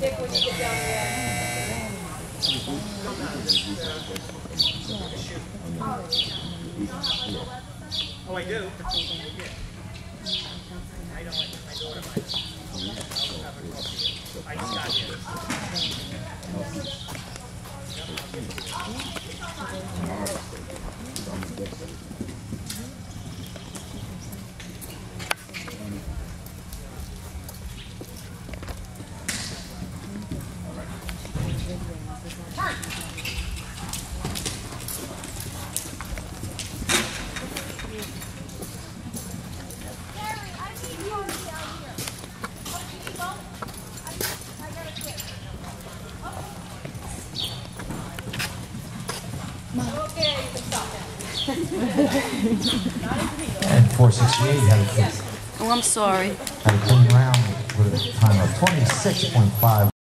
Dick, when you get down there. Oh, I do? I don't like my daughter. I just got here. Okay, you can stop now. And 468 had a, Oh, I'm sorry. had a clean round with a time of 26.5